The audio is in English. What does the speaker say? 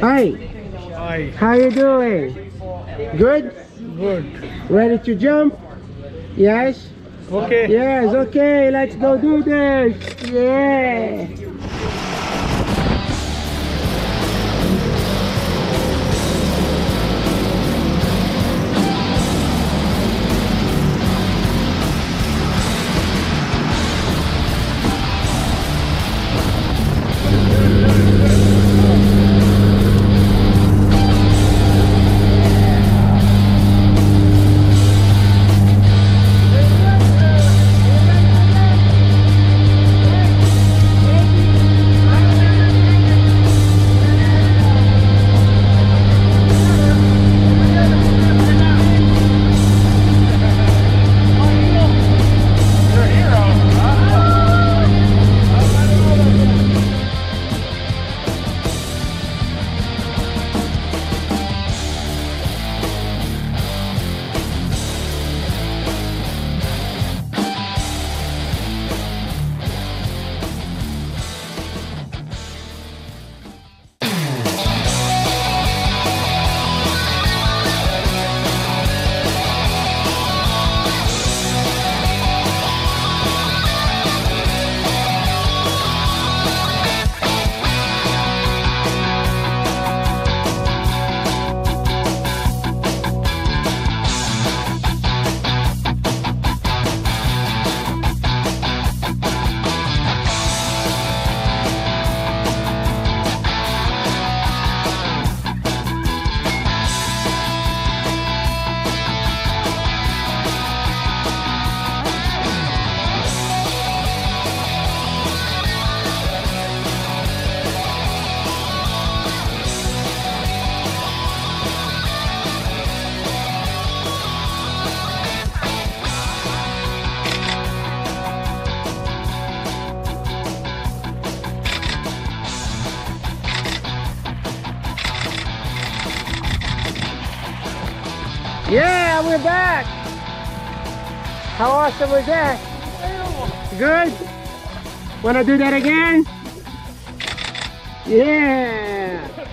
Hi, Hi. how you doing? Good? Good. Ready to jump? Yes? Okay. Yes, okay, let's go do this. Yeah. Yeah, we're back. How awesome was that? Good? Wanna do that again? Yeah.